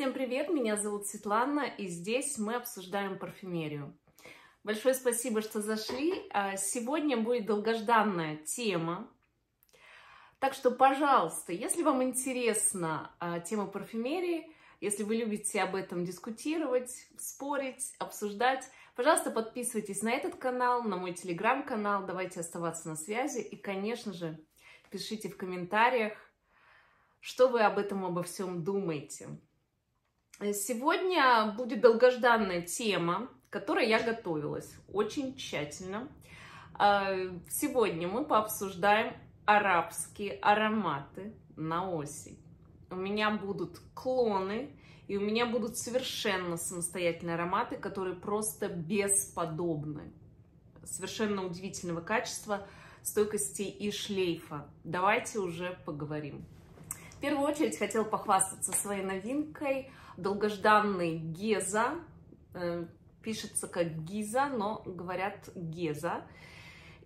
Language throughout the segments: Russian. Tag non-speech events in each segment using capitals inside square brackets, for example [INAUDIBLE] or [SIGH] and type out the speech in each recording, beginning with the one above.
Всем привет, меня зовут Светлана, и здесь мы обсуждаем парфюмерию. Большое спасибо, что зашли. А, сегодня будет долгожданная тема. Так что, пожалуйста, если вам интересна а, тема парфюмерии, если вы любите об этом дискутировать, спорить, обсуждать, пожалуйста, подписывайтесь на этот канал, на мой телеграм-канал, давайте оставаться на связи. И, конечно же, пишите в комментариях, что вы об этом, обо всем думаете. Сегодня будет долгожданная тема, к которой я готовилась очень тщательно. А, сегодня мы пообсуждаем арабские ароматы на осень. У меня будут клоны, и у меня будут совершенно самостоятельные ароматы, которые просто бесподобны. Совершенно удивительного качества, стойкости и шлейфа. Давайте уже поговорим. В первую очередь хотела похвастаться своей новинкой – долгожданный Геза. Э, пишется как Гиза, но говорят Геза.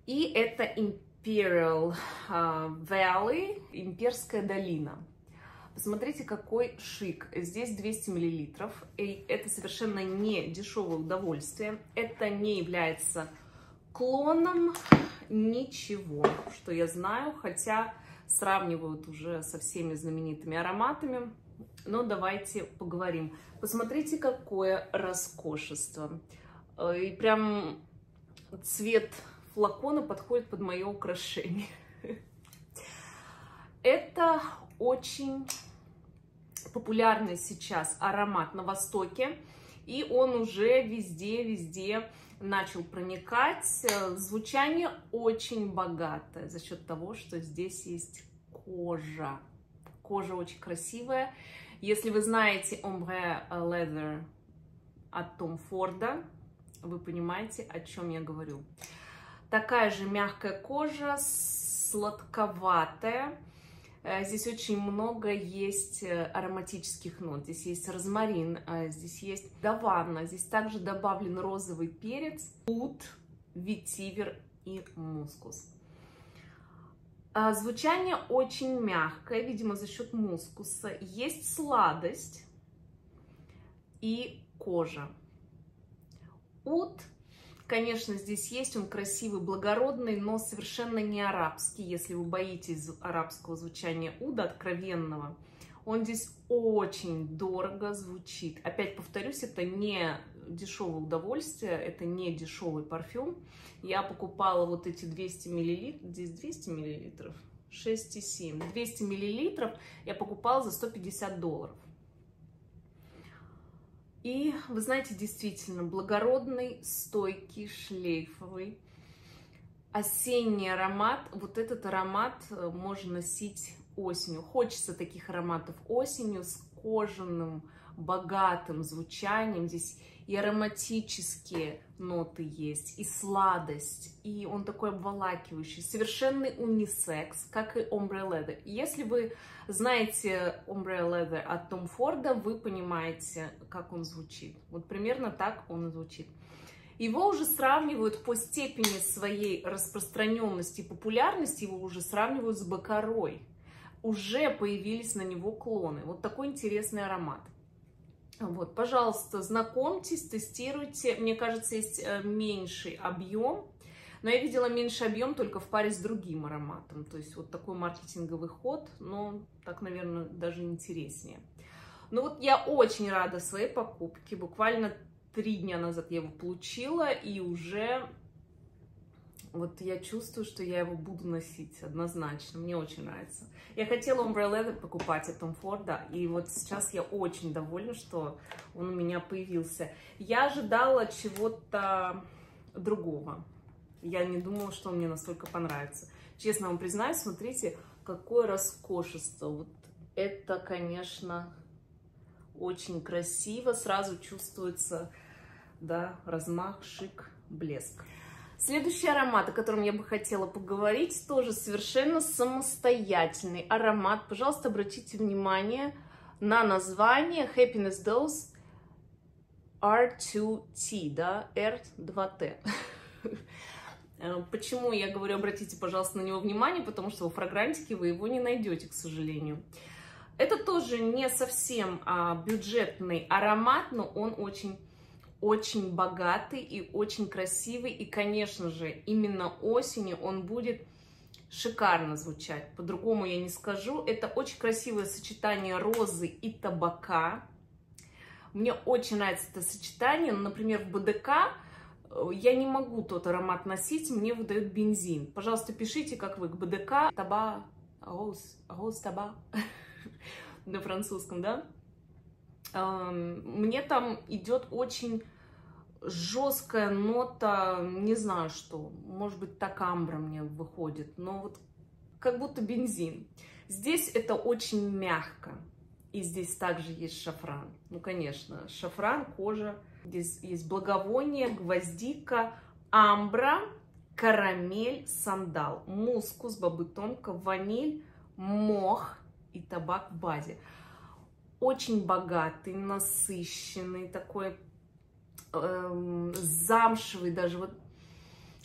И это Imperial а, Valley, Имперская долина. Посмотрите, какой шик. Здесь 200 миллилитров. И это совершенно не дешевое удовольствие. Это не является клоном ничего, что я знаю, хотя сравнивают уже со всеми знаменитыми ароматами. Но давайте поговорим. Посмотрите, какое роскошество. Э, и прям цвет флакона подходит под мое украшение. [LAUGHS] Это очень популярный сейчас аромат на Востоке. И он уже везде-везде начал проникать. Звучание очень богатое за счет того, что здесь есть кожа. Кожа очень красивая. Если вы знаете Ombre Leather от Том Форда, вы понимаете, о чем я говорю. Такая же мягкая кожа, сладковатая. Э, здесь очень много есть э, ароматических нот. Здесь есть розмарин, э, здесь есть даванна, здесь также добавлен розовый перец, ут, ветивер и мускус. Звучание очень мягкое, видимо, за счет мускуса. Есть сладость и кожа. Ут, конечно, здесь есть, он красивый, благородный, но совершенно не арабский. Если вы боитесь арабского звучания уда, откровенного, он здесь очень дорого звучит. Опять повторюсь, это не дешевое удовольствие, это не дешевый парфюм. Я покупала вот эти 200 миллилитров, здесь 200 миллилитров, 6,7, 200 миллилитров я покупала за 150 долларов. И вы знаете, действительно, благородный, стойкий, шлейфовый, осенний аромат. Вот этот аромат э, можно носить осенью. Хочется таких ароматов осенью с кожаным, богатым звучанием. Здесь и ароматические ноты есть, и сладость, и он такой обволакивающий, совершенный унисекс, как и Ombre Leather. Если вы знаете Ombre Leather от Том Форда, вы понимаете, как он звучит. Вот примерно так он звучит. Его уже сравнивают по степени своей распространенности и популярности, его уже сравнивают с Бакарой. Уже появились на него клоны. Вот такой интересный аромат. Вот, пожалуйста, знакомьтесь, тестируйте. Мне кажется, есть э, меньший объем, но я видела меньший объем только в паре с другим ароматом. То есть вот такой маркетинговый ход, но так, наверное, даже интереснее. Ну вот я очень рада своей покупке. Буквально три дня назад я его получила и уже вот я чувствую, что я его буду носить однозначно. Мне очень нравится. Я хотела Ombre Leather покупать от Tom Ford, и вот сейчас я очень довольна, что он у меня появился. Я ожидала чего-то другого. Я не думала, что он мне настолько понравится. Честно вам признаюсь, смотрите, какое роскошество. Вот это, конечно, очень красиво. Сразу чувствуется, да, размах, шик, блеск. Следующий аромат, о котором я бы хотела поговорить, тоже совершенно самостоятельный аромат. Пожалуйста, обратите внимание на название Happiness Dose R2T, да, R2T. [LAUGHS] Почему я говорю, обратите, пожалуйста, на него внимание, потому что во фрагрантике вы его не найдете, к сожалению. Это тоже не совсем а, бюджетный аромат, но он очень очень богатый и очень красивый. И, конечно же, именно осенью он будет шикарно звучать. По-другому я не скажу. Это очень красивое сочетание розы и табака. Мне очень нравится это сочетание. Например, в БДК э, я не могу тот аромат носить, мне выдают бензин. Пожалуйста, пишите, как вы к БДК. Таба, роз, роз таба [LAUGHS] на французском, да? Мне там идет очень жесткая нота, не знаю что, может быть, так амбра мне выходит, но вот как будто бензин. Здесь это очень мягко, и здесь также есть шафран. Ну, конечно, шафран, кожа, здесь есть благовоние, гвоздика, амбра, карамель, сандал, мускус, бобы тонко, ваниль, мох и табак в базе. Очень богатый, насыщенный, такой эм, замшевый даже вот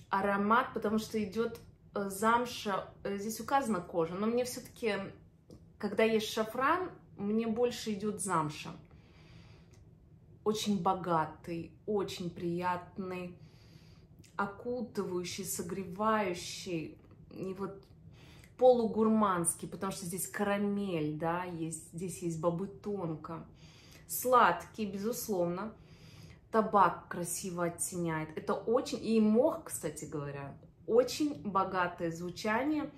аромат, потому что идет э, замша, э, здесь указана кожа, но мне все-таки, когда есть шафран, мне больше идет замша. Очень богатый, очень приятный, окутывающий, согревающий, и вот полугурманский, потому что здесь карамель, да, есть, здесь есть бобы тонко. Сладкий, безусловно, табак красиво оттеняет. Это очень, и мох, кстати говоря, очень богатое звучание.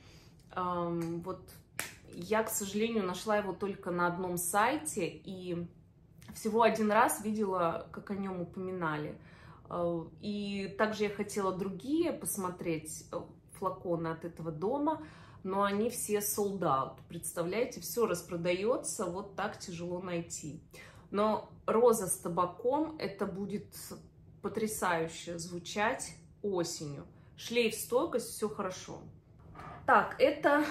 Эм, вот я, к сожалению, нашла его только на одном сайте и всего один раз видела, как о нем упоминали. Э, и также я хотела другие посмотреть э, флаконы от этого дома, но они все sold out. Представляете, все распродается, вот так тяжело найти. Но роза с табаком, это будет потрясающе звучать осенью. Шлейф, стойкость, все хорошо. Так, это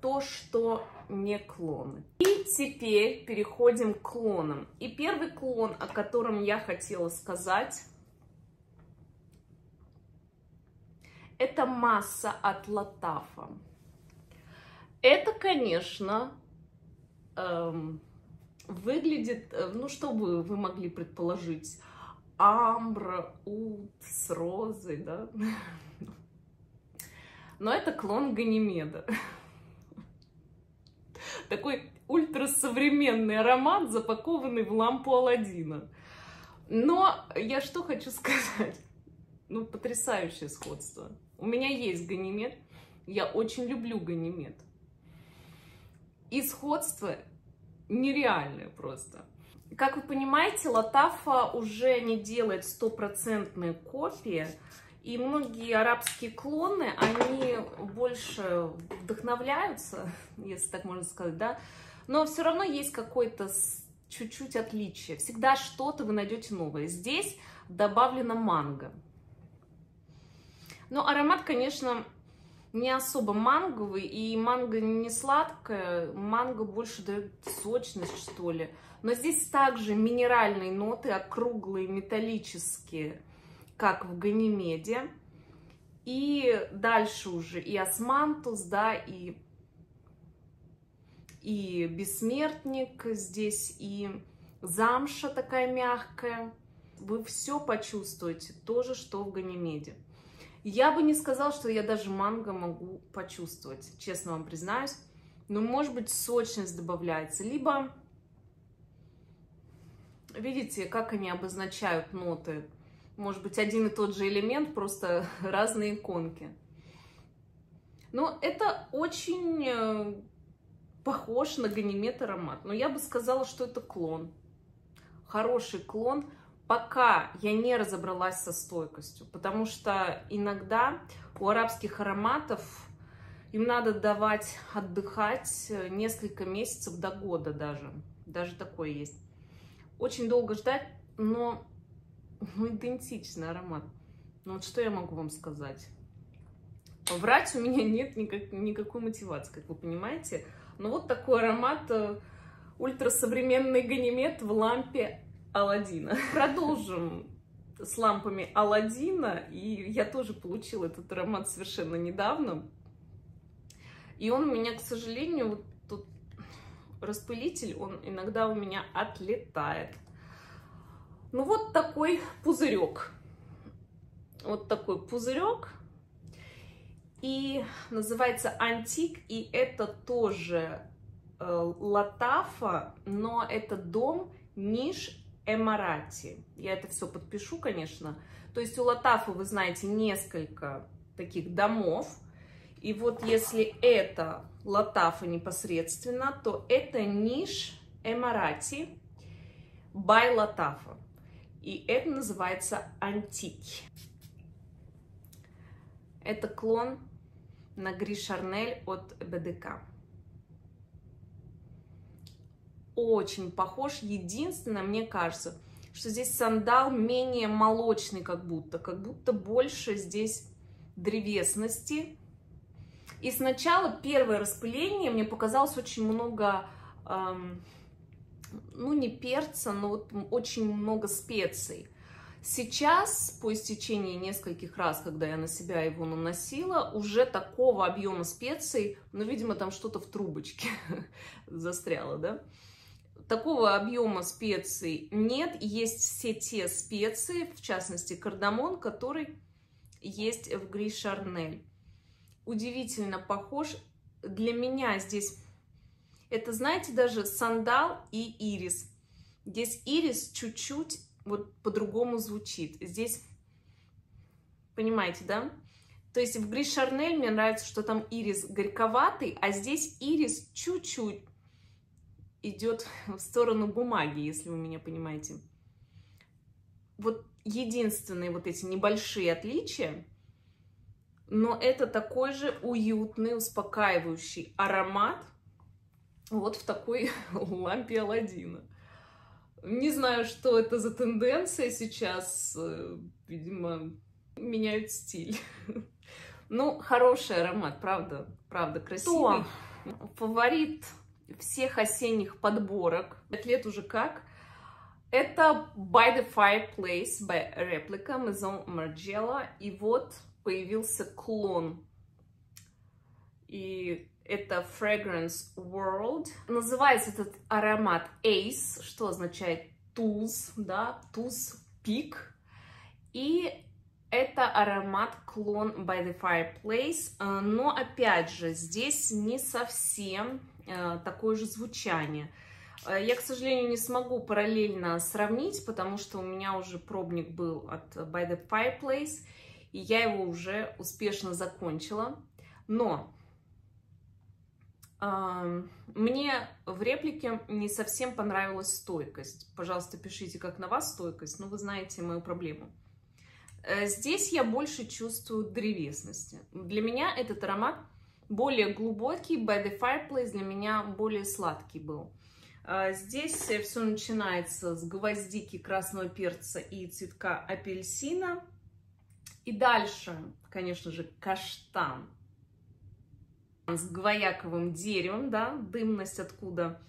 то, что не клоны. И теперь переходим к клонам. И первый клон, о котором я хотела сказать, это масса от Латафа. Это, конечно, эм, выглядит, э, ну, что бы вы могли предположить, амбра, ут с розой, да? Но это клон Ганимеда. Такой ультрасовременный аромат, запакованный в лампу Алладина. Но я что хочу сказать? Ну, потрясающее сходство. У меня есть Ганимед, я очень люблю Ганимед. И сходство нереальные просто. Как вы понимаете, Латафа уже не делает стопроцентные копии, и многие арабские клоны, они больше вдохновляются, [LAUGHS] если так можно сказать, да, но все равно есть какой-то чуть-чуть отличие. Всегда что-то вы найдете новое. Здесь добавлено манго. Но аромат, конечно, не особо манговый, и манго не сладкое, манго больше дает сочность, что ли. Но здесь также минеральные ноты, округлые, металлические, как в Ганимеде. И дальше уже и османтус, да, и, и бессмертник здесь, и замша такая мягкая. Вы все почувствуете, то же, что в Ганимеде. Я бы не сказала, что я даже манго могу почувствовать, честно вам признаюсь. Но, может быть, сочность добавляется. Либо, видите, как они обозначают ноты. Может быть, один и тот же элемент, просто [LAUGHS] разные иконки. Но это очень э, похож на ганимед аромат. Но я бы сказала, что это клон. Хороший клон – пока я не разобралась со стойкостью, потому что иногда у арабских ароматов им надо давать отдыхать несколько месяцев до года даже. Даже такое есть. Очень долго ждать, но ну, идентичный аромат. Ну вот что я могу вам сказать? Врать у меня нет никак, никакой мотивации, как вы понимаете. Но вот такой аромат э, ультрасовременный ганимед в лампе Алладина. [LAUGHS] Продолжим с лампами Алладина. И я тоже получила этот аромат совершенно недавно. И он у меня, к сожалению, вот тут распылитель, он иногда у меня отлетает. Ну вот такой пузырек. Вот такой пузырек. И называется антик, и это тоже э, Латафа, но это дом Ниш Эмарати. Я это все подпишу, конечно. То есть у Латафа, вы знаете, несколько таких домов. И вот если это Латафа непосредственно, то это Ниш Эмарати Бай Латафа. И это называется антик. Это клон на Гри Шарнель от БДК. Очень похож. Единственное, мне кажется, что здесь сандал менее молочный как будто. Как будто больше здесь древесности. И сначала первое распыление мне показалось очень много, эм, ну не перца, но вот очень много специй. Сейчас, по истечении нескольких раз, когда я на себя его наносила, уже такого объема специй, ну, видимо, там что-то в трубочке [LAUGHS] застряло, да? Такого объема специй нет. Есть все те специи, в частности, кардамон, который есть в Гри Шарнель. Удивительно похож. Для меня здесь, это, знаете, даже сандал и ирис. Здесь ирис чуть-чуть вот по-другому звучит. Здесь, понимаете, да? То есть в Гриш Шарнель мне нравится, что там ирис горьковатый, а здесь ирис чуть-чуть идет [LAUGHS] в сторону бумаги, если вы меня понимаете. Вот единственные вот эти небольшие отличия, но это такой же уютный, успокаивающий аромат вот в такой [LAUGHS] лампе Алладина. Не знаю, что это за тенденция сейчас. Э, видимо, меняют стиль. [LAUGHS] Ну, хороший аромат, правда, правда, красивый. Что? Фаворит всех осенних подборок, пять лет уже как, это By the Fireplace by Replica Maison Margiela. И вот появился клон. И это Fragrance World. Называется этот аромат Ace, что означает туз, да, туз пик. И это аромат клон By the Fireplace, но опять же, здесь не совсем такое же звучание. Э, я, к сожалению, не смогу параллельно сравнить, потому что у меня уже пробник был от By the Fireplace, и я его уже успешно закончила. Но мне в реплике не совсем понравилась стойкость. Пожалуйста, пишите, как на вас стойкость, но вы знаете мою проблему. Э, здесь я больше чувствую древесности. Для меня этот аромат более глубокий, By the Fireplace для меня более сладкий был. Э, здесь все начинается с гвоздики, красного перца и цветка апельсина. И дальше, конечно же, каштан с гвояковым деревом, да, дымность откуда,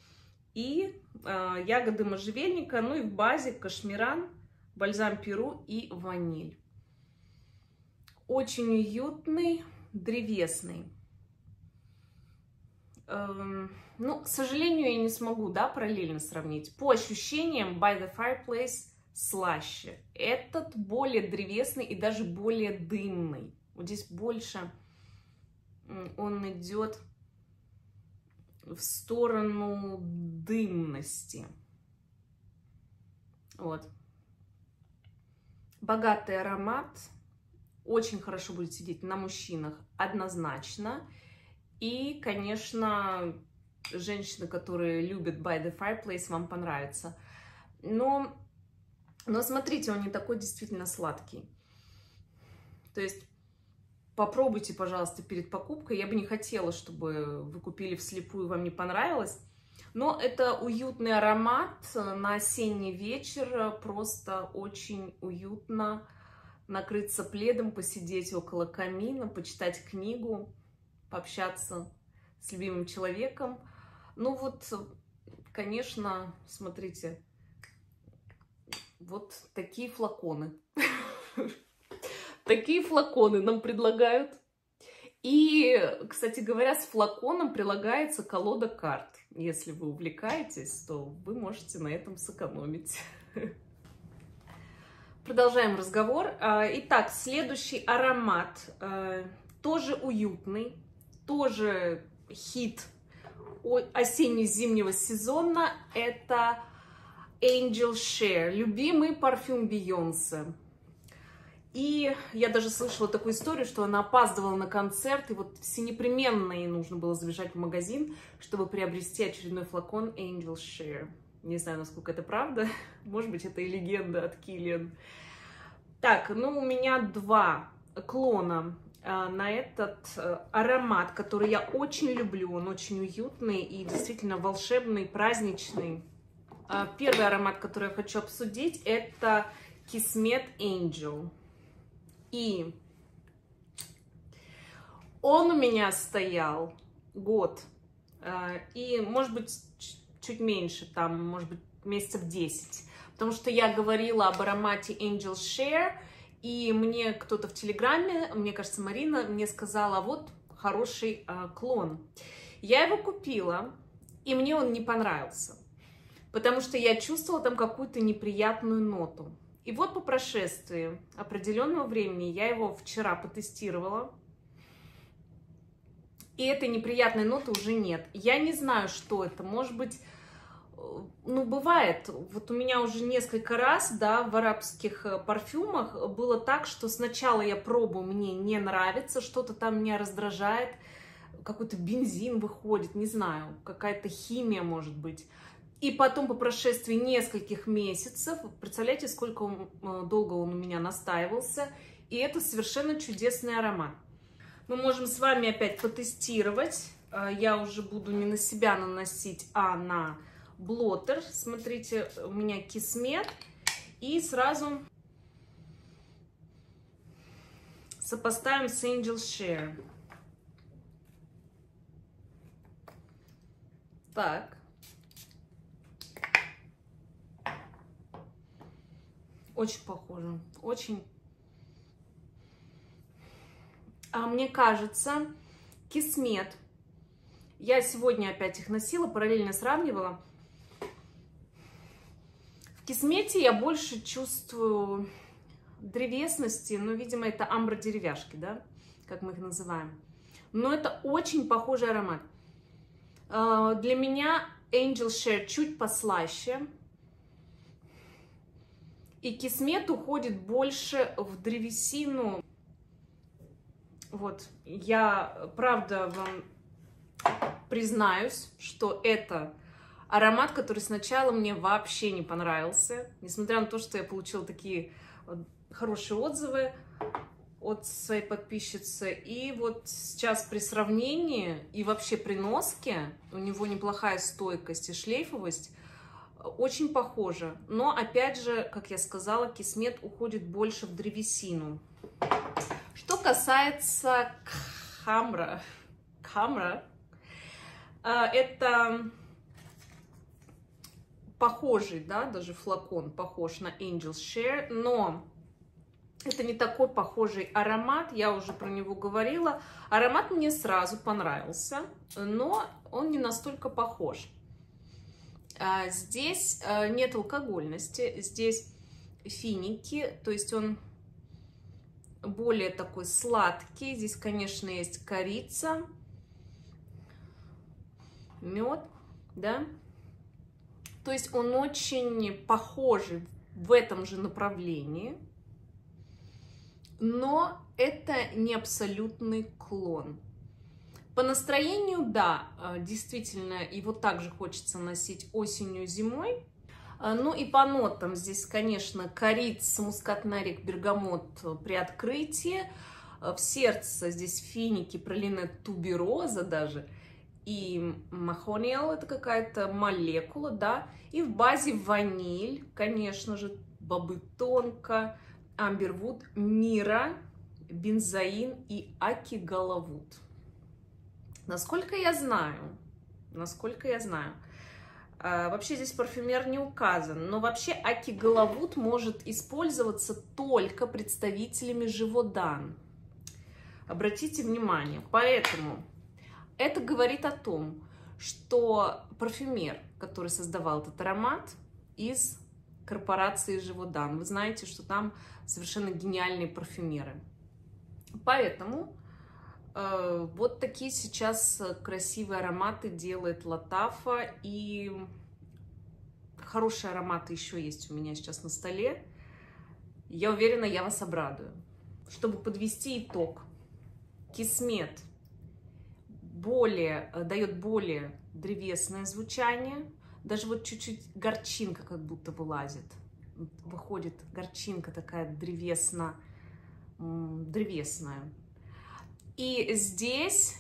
и э, ягоды можжевельника, ну и в базе кашмиран, бальзам перу и ваниль. Очень уютный, древесный. Эм, ну, к сожалению, я не смогу, да, параллельно сравнить. По ощущениям, By the Fireplace слаще. Этот более древесный и даже более дымный. Вот здесь больше он идет в сторону дымности. Вот. Богатый аромат. Очень хорошо будет сидеть на мужчинах, однозначно. И, конечно, женщины, которые любят By the Fireplace, вам понравится. Но, но смотрите, он не такой действительно сладкий. То есть попробуйте, пожалуйста, перед покупкой. Я бы не хотела, чтобы вы купили вслепую, вам не понравилось. Но это уютный аромат на осенний вечер. Просто очень уютно накрыться пледом, посидеть около камина, почитать книгу, пообщаться с любимым человеком. Ну вот, конечно, смотрите, вот такие флаконы. Такие флаконы нам предлагают. И, кстати говоря, с флаконом прилагается колода карт. Если вы увлекаетесь, то вы можете на этом сэкономить. Продолжаем разговор. А, итак, следующий аромат а, тоже уютный, тоже хит осенне-зимнего сезона. Это Angel Share, любимый парфюм Бейонсе. И я даже слышала такую историю, что она опаздывала на концерт, и вот все непременно ей нужно было забежать в магазин, чтобы приобрести очередной флакон Angel Share. Не знаю, насколько это правда. [LAUGHS] Может быть, это и легенда от Киллиан. Так, ну, у меня два клона на этот э, аромат, который я очень люблю. Он очень уютный и действительно волшебный, праздничный. Э, первый аромат, который я хочу обсудить, это Kismet Angel. И он у меня стоял год. И, может быть, чуть меньше, там, может быть, месяцев 10. Потому что я говорила об аромате Angel Share, и мне кто-то в Телеграме, мне кажется, Марина, мне сказала, вот хороший э, клон. Я его купила, и мне он не понравился, потому что я чувствовала там какую-то неприятную ноту. И вот по прошествии определенного времени я его вчера потестировала, и этой неприятной ноты уже нет. Я не знаю, что это. Может быть, ну, бывает, вот у меня уже несколько раз, да, в арабских э, парфюмах было так, что сначала я пробую, мне не нравится, что-то там меня раздражает, какой-то бензин выходит, не знаю, какая-то химия может быть. И потом по прошествии нескольких месяцев, представляете, сколько он, э, долго он у меня настаивался, и это совершенно чудесный аромат. Мы можем с вами опять потестировать, э, я уже буду не на себя наносить, а на блоттер. Смотрите, у меня кисмет. И сразу сопоставим с Angel Share. Так. Очень похоже. Очень. А мне кажется, кисмет. Я сегодня опять их носила, параллельно сравнивала. Кисмете я больше чувствую древесности, но, видимо, это амбра-деревяшки, да, как мы их называем. Но это очень похожий аромат. А, для меня Angel Share чуть послаще. И кисмет уходит больше в древесину. Вот, я, правда, вам признаюсь, что это Аромат, который сначала мне вообще не понравился, несмотря на то, что я получила такие хорошие отзывы от своей подписчицы. И вот сейчас при сравнении и вообще при носке у него неплохая стойкость и шлейфовость, очень похоже. Но, опять же, как я сказала, кисмет уходит больше в древесину. Что касается хамра, хамра, э, это похожий, да, даже флакон похож на Angel's Share, но это не такой похожий аромат, я уже про него говорила. Аромат мне сразу понравился, но он не настолько похож. А здесь а, нет алкогольности, здесь финики, то есть он более такой сладкий. Здесь, конечно, есть корица, мед, да, то есть он очень похожий в этом же направлении, но это не абсолютный клон. По настроению, да, э, действительно, его также хочется носить осенью, зимой. Э, ну и по нотам здесь, конечно, корица, мускатный орех, бергамот при открытии. Э, в сердце здесь финики, пролине тубероза даже – и махониал это какая-то молекула, да, и в базе ваниль, конечно же, бобы тонко, амбервуд, мира, бензоин и акигалавуд. Насколько я знаю, насколько я знаю, а, вообще здесь парфюмер не указан, но вообще акигалавуд может использоваться только представителями живодан. Обратите внимание, поэтому это говорит о том, что парфюмер, который создавал этот аромат, из корпорации Живодан. Вы знаете, что там совершенно гениальные парфюмеры. Поэтому э, вот такие сейчас красивые ароматы делает Латафа. И хорошие ароматы еще есть у меня сейчас на столе. Я уверена, я вас обрадую. Чтобы подвести итог, Кисмет более, э, дает более древесное звучание, даже вот чуть-чуть горчинка как будто вылазит. Выходит горчинка такая древесно, древесная. И здесь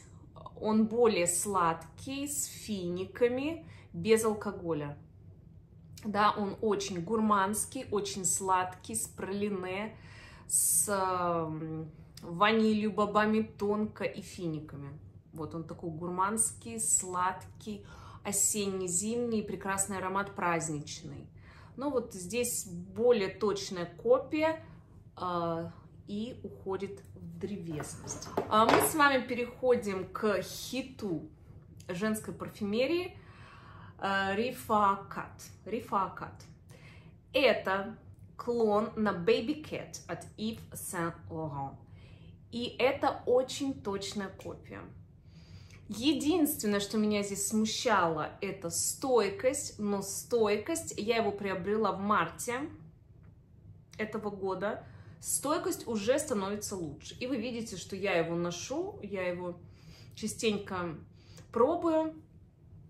он более сладкий, с финиками, без алкоголя. Да, он очень гурманский, очень сладкий, с пролине, с ванилью, бобами тонко и финиками. Вот он такой гурманский, сладкий, осенне-зимний, прекрасный аромат праздничный. Но вот здесь более точная копия э, и уходит в древесность. А мы с вами переходим к хиту женской парфюмерии э, Рифакат. Рифакат. Это клон на Baby Cat от Yves Saint Laurent. И это очень точная копия. Единственное, что меня здесь смущало, это стойкость, но стойкость, я его приобрела в марте этого года, стойкость уже становится лучше. И вы видите, что я его ношу, я его частенько пробую.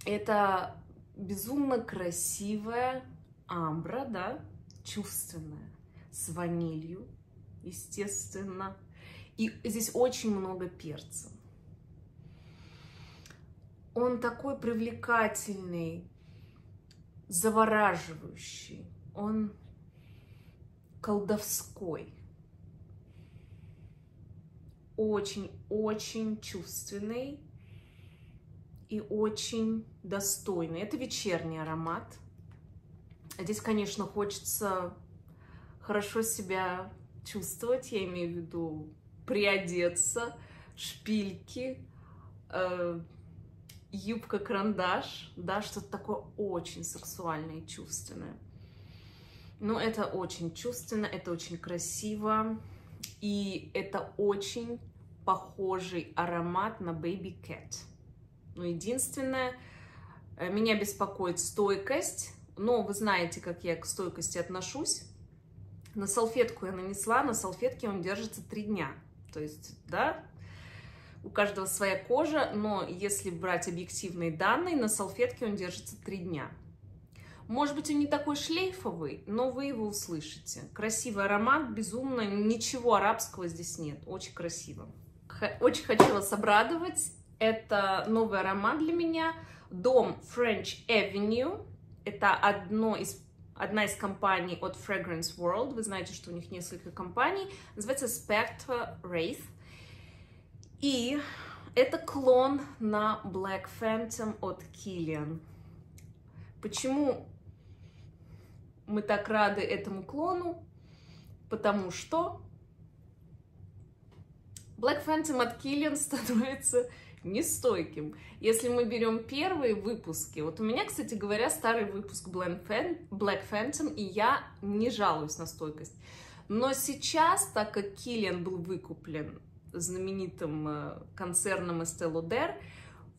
Это безумно красивая амбра, да, чувственная, с ванилью, естественно. И здесь очень много перца. Он такой привлекательный, завораживающий, он колдовской, очень-очень чувственный и очень достойный. Это вечерний аромат. Здесь, конечно, хочется хорошо себя чувствовать, я имею в виду приодеться, шпильки, э, юбка-карандаш, да, что-то такое очень сексуальное и чувственное. Но это очень чувственно, это очень красиво, и это очень похожий аромат на Baby Cat. Но единственное, э, меня беспокоит стойкость, но вы знаете, как я к стойкости отношусь. На салфетку я нанесла, на салфетке он держится три дня. То есть, да, у каждого своя кожа, но если брать объективные данные, на салфетке он держится три дня. Может быть, он не такой шлейфовый, но вы его услышите. Красивый аромат, безумно, ничего арабского здесь нет, очень красиво. Очень хочу вас обрадовать, это новый аромат для меня, дом French Avenue, это одно из одна из компаний от Fragrance World. Вы знаете, что у них несколько компаний. Называется Spectre Wraith. И это клон на Black Phantom от Kilian. Почему мы так рады этому клону? Потому что Black Phantom от Kilian [LAUGHS] становится нестойким. Если мы берем первые выпуски, вот у меня, кстати говоря, старый выпуск Black Phantom, и я не жалуюсь на стойкость. Но сейчас, так как Киллиан был выкуплен знаменитым э, концерном Estée Lauder,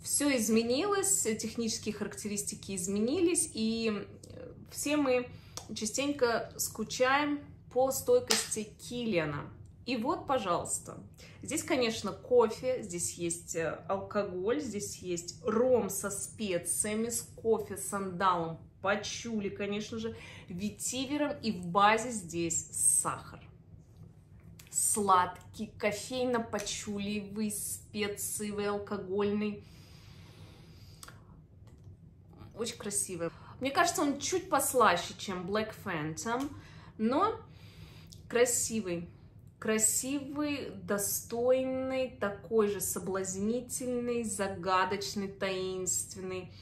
все изменилось, технические характеристики изменились, и э, все мы частенько скучаем по стойкости Киллиана. И вот, пожалуйста, здесь, конечно, кофе, здесь есть э, алкоголь, здесь есть ром со специями, с кофе, сандалом, пачули, конечно же, ветивером, и в базе здесь сахар сладкий, кофейно-пачулевый, специевый, алкогольный. Очень красивый. Мне кажется, он чуть послаще, чем Black Phantom, но красивый. Красивый, достойный, такой же соблазнительный, загадочный, таинственный.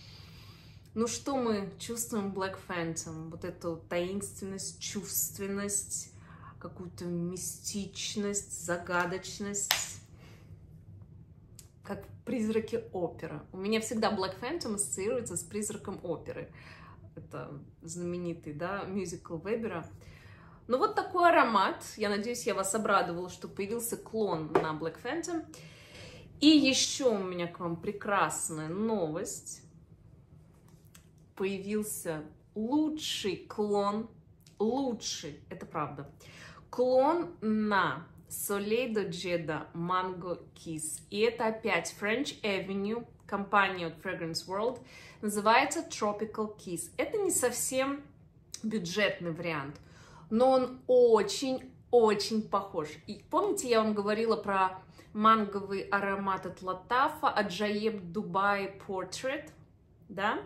Ну что мы чувствуем Black Phantom? Вот эту таинственность, чувственность, какую-то мистичность, загадочность. как призраки оперы. У меня всегда Black Phantom ассоциируется с призраком оперы. Это знаменитый, да, мюзикл Вебера. Ну вот такой аромат. Я надеюсь, я вас обрадовала, что появился клон на Black Phantom. И еще у меня к вам прекрасная новость. Появился лучший клон, лучший, это правда, клон на Soleil de Jeddah Mango Kiss. И это опять French Avenue, компания от Fragrance World, называется Tropical Kiss. Это не совсем бюджетный вариант, но он очень-очень похож. И помните, я вам говорила про манговый аромат от Латафа, Jaeb Dubai Portrait, да?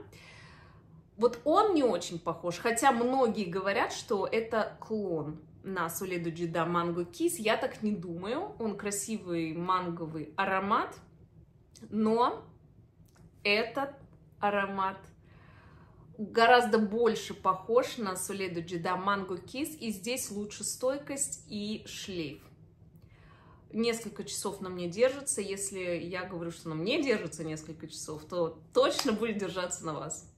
Вот он не очень похож, хотя многие говорят, что это клон на Соледу Джида Манго Кис. Я так не думаю. Он красивый манговый аромат, но этот аромат гораздо больше похож на Соледу Джида Манго Кис, и здесь лучше стойкость и шлейф. Несколько часов на мне держится. Если я говорю, что на мне держится несколько часов, то точно будет держаться на вас.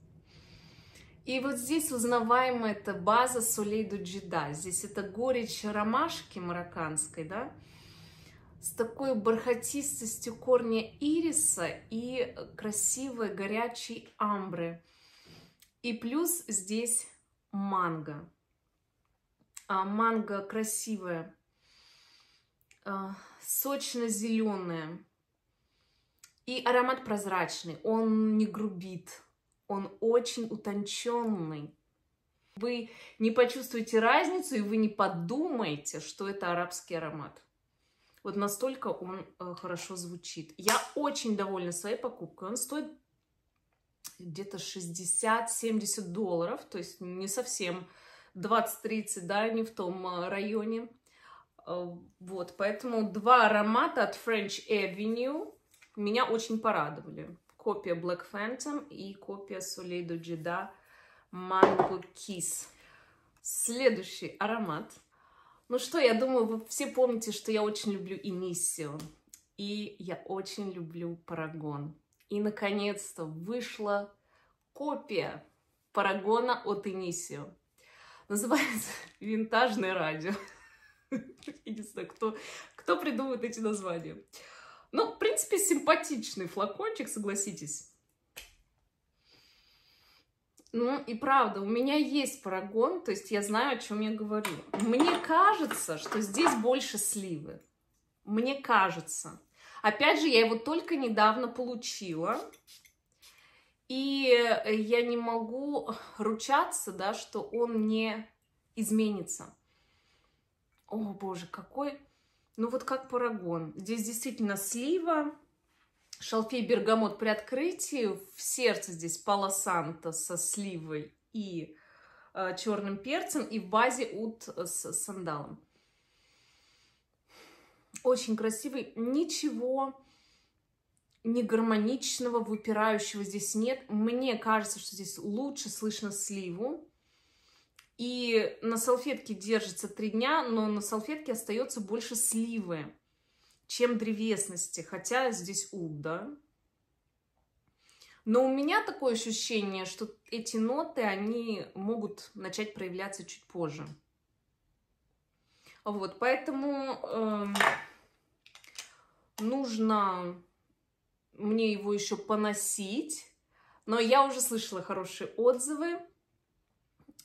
И вот здесь узнаваемая эта база Сулейду Джида. Здесь это горечь ромашки марокканской, да, с такой бархатистостью корня ириса и красивой горячей амбры. И плюс здесь манго. А, манго красивая, а, сочно-зеленая. И аромат прозрачный, он не грубит, он очень утонченный. Вы не почувствуете разницу, и вы не подумаете, что это арабский аромат. Вот настолько он э, хорошо звучит. Я очень довольна своей покупкой. Он стоит где-то 60-70 долларов, то есть не совсем 20-30, да, не в том э, районе. Э, вот, поэтому два аромата от French Avenue меня очень порадовали копия Black Phantom и копия Soleil de Jeddah Mango Kiss. Следующий аромат. Ну что, я думаю, вы все помните, что я очень люблю Инисио. И я очень люблю Парагон. И, наконец-то, вышла копия Парагона от Инисио. Называется [LAUGHS] «Винтажное радио». [LAUGHS] Я не знаю, кто, кто придумывает эти названия. Ну, в принципе, симпатичный флакончик, согласитесь. Ну, и правда, у меня есть парагон, то есть я знаю, о чем я говорю. Мне кажется, что здесь больше сливы. Мне кажется. Опять же, я его только недавно получила. И я не могу ручаться, да, что он не изменится. О, боже, какой ну вот как парагон. Здесь действительно слива, шалфей бергамот при открытии. В сердце здесь палосанта со сливой и э, черным перцем. И в базе ут с сандалом. Очень красивый. Ничего не гармоничного, выпирающего здесь нет. Мне кажется, что здесь лучше слышно сливу. И на салфетке держится три дня, но на салфетке остается больше сливы, чем древесности. Хотя здесь уд, да? Но у меня такое ощущение, что эти ноты, они могут начать проявляться чуть позже. Вот, поэтому э, нужно мне его еще поносить. Но я уже слышала хорошие отзывы.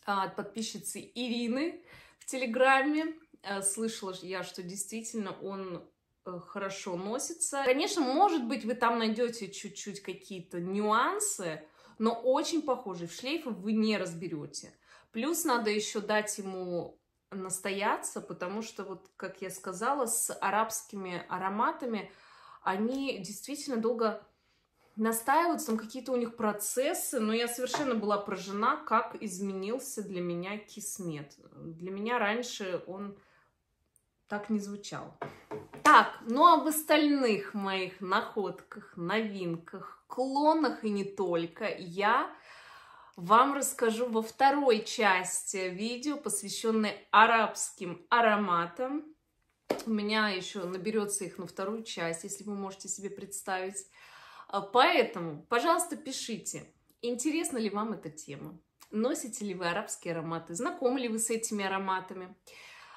А, от подписчицы Ирины в Телеграме. А, слышала я, что действительно он э, хорошо носится. Конечно, может быть, вы там найдете чуть-чуть какие-то нюансы, но очень похожий в шлейфы вы не разберете. Плюс надо еще дать ему настояться, потому что, вот, как я сказала, с арабскими ароматами они действительно долго настаиваются, там какие-то у них процессы, но я совершенно была поражена, как изменился для меня кисмет. Для меня раньше он так не звучал. Так, ну а в остальных моих находках, новинках, клонах и не только я вам расскажу во второй части видео, посвященной арабским ароматам. У меня еще наберется их на вторую часть, если вы можете себе представить. А, поэтому, пожалуйста, пишите, интересна ли вам эта тема. Носите ли вы арабские ароматы? Знакомы ли вы с этими ароматами?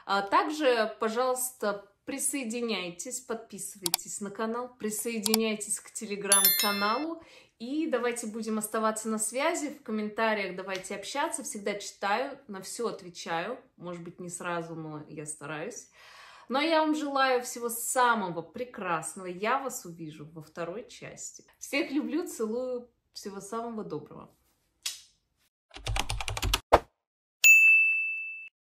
А также, пожалуйста, присоединяйтесь, подписывайтесь на канал, присоединяйтесь к телеграм-каналу. И давайте будем оставаться на связи, в комментариях давайте общаться, всегда читаю, на все отвечаю, может быть не сразу, но я стараюсь. Но я вам желаю всего самого прекрасного, я вас увижу во второй части. Всех люблю, целую, всего самого доброго.